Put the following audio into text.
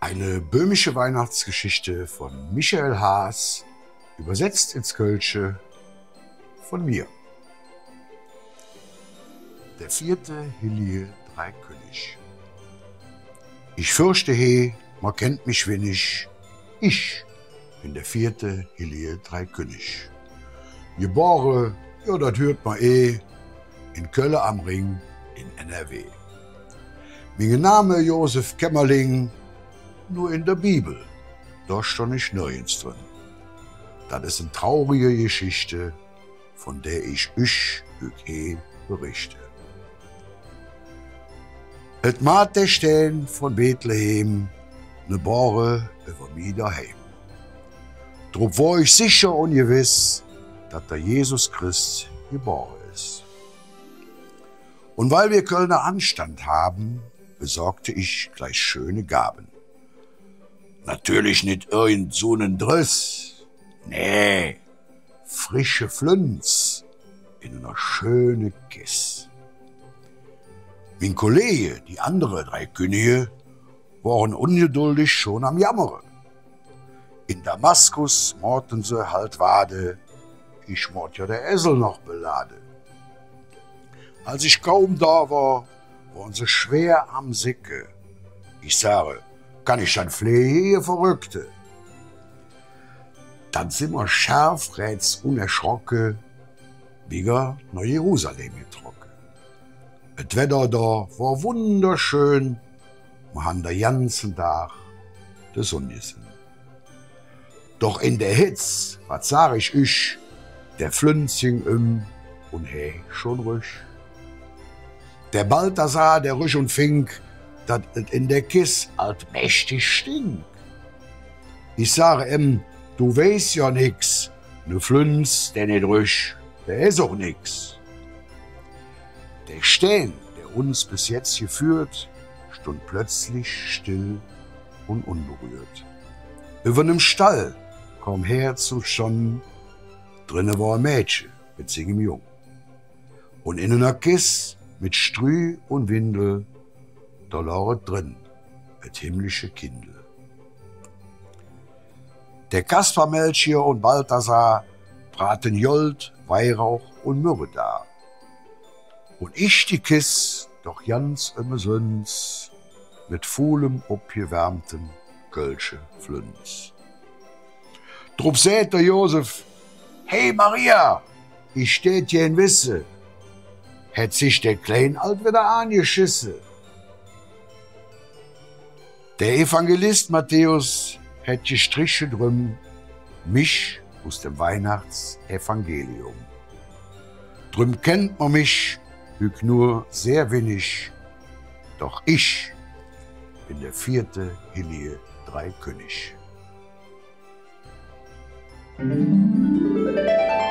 Eine böhmische Weihnachtsgeschichte von Michael Haas, übersetzt ins Kölsche von mir. Der vierte Hilje Dreikönig. Ich fürchte he, man kennt mich wenig. Ich bin der vierte Hilje Dreikönig. Geboren, ja, das hört man eh, in Kölle am Ring in NRW. Mein Name Josef Kämmerling, nur in der Bibel, da stand ich nirgends drin. Das ist eine traurige Geschichte, von der ich euch heute berichte. Et mat der Stellen von Bethlehem ne Bore über mi daheim. Drum war ich sicher und gewiss, dass der Jesus Christ geboren ist. Und weil wir Kölner Anstand haben, besorgte ich gleich schöne Gaben. Natürlich nicht irgend so einen Driss. Nee, frische Flünz in einer schöne Kiss. Mein Kollege, die andere drei Könige, waren ungeduldig schon am Jammern. In Damaskus mordten sie halt Wade, ich mord ja der Esel noch belade. Als ich kaum da war, waren sie schwer am Sicke. Ich sage, kann ich dann flehe, ihr Verrückte? Dann sind wir scharf, räts unerschrocken, wieder nach Jerusalem getroffen. Et Wetter da war wunderschön, wir haben den ganzen Tag de Sonne gesehen. Doch in der Hitz, was sag ich euch, der Flünzing um und hey, schon ruhig. Der Balthasar, der ruhig und fink, dat et in der Kiss alt mächtig stink. Ich sage ihm, du weißt ja nix, ne Flünz, der nicht ruhig, der ist auch nix. Der Stein, der uns bis jetzt geführt, stund plötzlich still und unberührt. Über nem Stall kam her zum schon, drinne war ein Mädchen mit singem Jung. Und in einer Kiss mit Strü und Windel, da lauert drin, et himmlische Kindle. Der Kaspar Melchior und Balthasar braten Jold, Weihrauch und Myrrhe dar und ich die Kiss doch ganz umsonst mit vollem abgewärmten Kölsche Flünz. Drum seht der Josef, hey Maria, ich steht hier in Wisse, hätt sich der Klein alt wieder angeschissen. Der Evangelist Matthäus hätt gestrichen drum mich aus dem Weihnachtsevangelium. Drum kennt man mich hüg nur sehr wenig, doch ich bin der vierte Hilie Dreikönig. Musik Thank you.